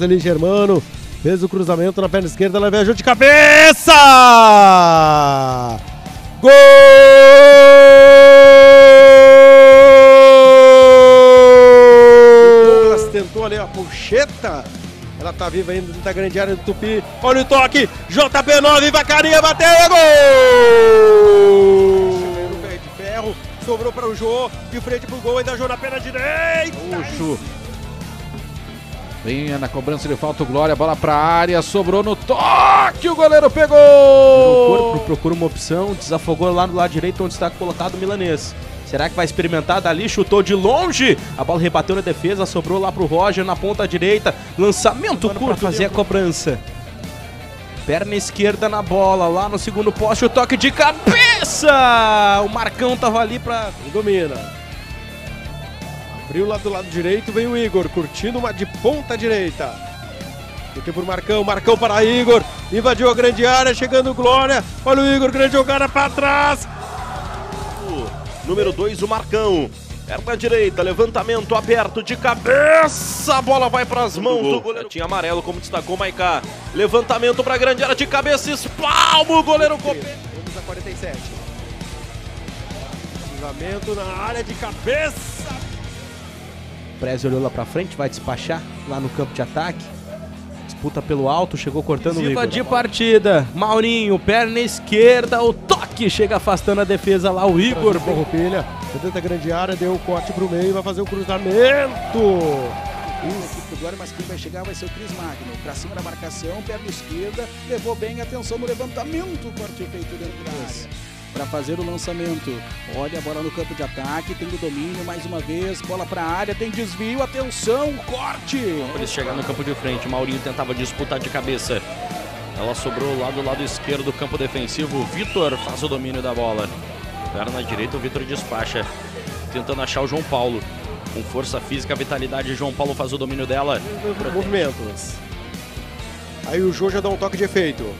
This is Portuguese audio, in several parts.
Roseli Germano. Fez o cruzamento na perna esquerda, ela viajou de cabeça! Gol! Douglas tentou ali a puxeta. Ela tá viva ainda dentro da grande área do Tupi. Olha o toque. JP9, Vacaria bateu. É gol! Pé de ferro. Sobrou para o Jô. De frente pro gol. Ainda Jô na perna direita. Puxo. Vem na cobrança de falta o Glória, bola pra área, sobrou no toque, o goleiro pegou! O corpo procura uma opção, desafogou lá no lado direito onde está colocado o milanês. Será que vai experimentar dali? Chutou de longe. A bola rebateu na defesa, sobrou lá pro Roger na ponta direita. Lançamento Mano, curto pra fazer a cobrança. Perna esquerda na bola, lá no segundo poste, o toque de cabeça! O Marcão tava ali pra. Domina. Abriu lá do lado direito, vem o Igor, curtindo uma de ponta direita. Fica por Marcão, Marcão para Igor. Invadiu a grande área, chegando Glória. Olha o Igor, grande jogada para trás. Número 2, o Marcão. Perna direita, levantamento aberto de cabeça. A bola vai para as mãos do goleiro. Tinha amarelo, como destacou o Maiká. Levantamento para a grande área de cabeça. Espalma o goleiro Copete. Vamos a 47. Cruzamento na área de cabeça. Preze olhou lá pra frente, vai despachar lá no campo de ataque. Disputa pelo alto, chegou cortando o Igor. de partida. Maurinho, perna esquerda, o toque chega afastando a defesa lá o Igor. Corrupilha, dentro da grande área, deu o corte pro meio, vai fazer o cruzamento. Isso. Agora, mas quem vai chegar vai ser o Cris Magno. Pra cima da marcação, perna esquerda, levou bem, atenção no levantamento, corte feito dentro da área. Para fazer o lançamento. Olha a bola no campo de ataque, tem o domínio mais uma vez, bola para a área, tem desvio, atenção, corte. Eles chegaram no campo de frente, Maurinho tentava disputar de cabeça. Ela sobrou lá do lado esquerdo do campo defensivo. O Vitor faz o domínio da bola. Perna direita, o Vitor despacha. Tentando achar o João Paulo. Com força física, vitalidade, João Paulo faz o domínio dela. Movimentos. Aí o Jô já dá um toque de efeito.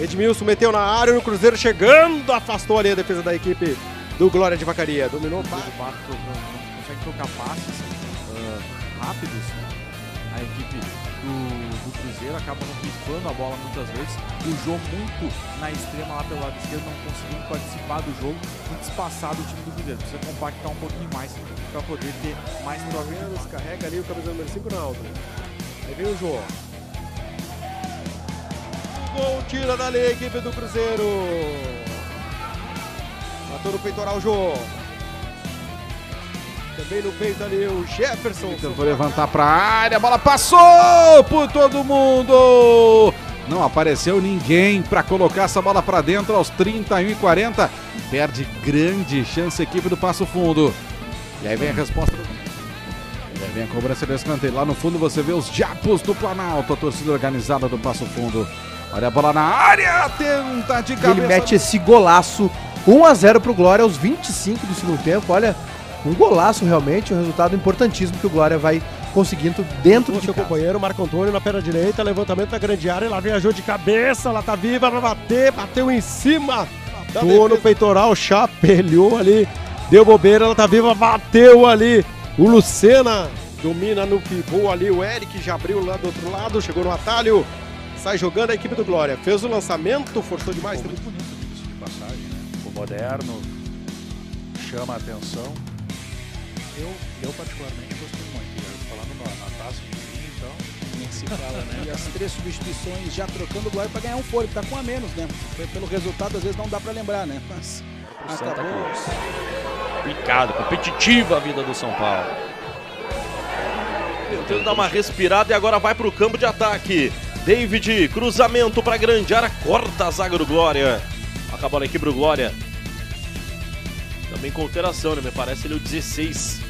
Edmilson meteu na área, o Cruzeiro chegando, afastou ali a defesa da equipe do Glória de Vacaria. Dominou o Barco, não consegue trocar passes uh, rápidos. A equipe do, do, Cruzeiro acaba não rifando a bola muitas vezes. O jogo muito na extrema lá pelo lado esquerdo, não conseguindo participar do jogo. Muito espaçado o time do Cruzeiro. Precisa compactar um pouquinho mais para poder ter mais troca. Carrega ali o camisa número 5 na alta. Aí vem o João gol, tira dali a equipe do Cruzeiro. Matou no peitoral Jô. Também no peito ali o Jefferson. Ele tentou levantar para a área, a bola passou por todo mundo. Não apareceu ninguém para colocar essa bola para dentro aos 31 e 40. Perde grande chance a equipe do Passo Fundo. E aí vem a resposta. Aí vem a cobrança do escanteio. Lá no fundo você vê os Japos do Planalto, a torcida organizada do Passo Fundo. Olha a bola na área, tenta de cabeça. Ele mete esse golaço 1 a 0 pro Glória aos 25 do segundo tempo. Olha, um golaço realmente, um resultado importantíssimo que o Glória vai conseguindo dentro do seu companheiro, Marco Antônio na perna direita, levantamento da grande área, ela viajou de cabeça, ela tá viva, vai bater, bateu em cima, atuou no peitoral, chapelhou ali, deu bobeira, ela tá viva, bateu ali, o Lucena domina no pivô ali, o Eric já abriu lá do outro lado, chegou no atalho, sai jogando a equipe do Glória. Fez o lançamento, forçou demais. Ficou muito bonito disso de passagem, né? O moderno chama a atenção. Eu, eu particularmente gostei muito. Falando na, na taça de vinho, então, nem se fala, né? E as três substituições já trocando o Glória para ganhar um fôlego. Tá com a menos, né? Pelo resultado, às vezes não dá para lembrar, né? Mas acabou. Picado, competitiva a vida do São Paulo. Tentando dar uma respirada e agora vai para o campo de ataque. David, cruzamento para grande área, corta a zaga do Glória. Acabou a equipe do Glória. Também com alteração, né? Me parece ele é o 16.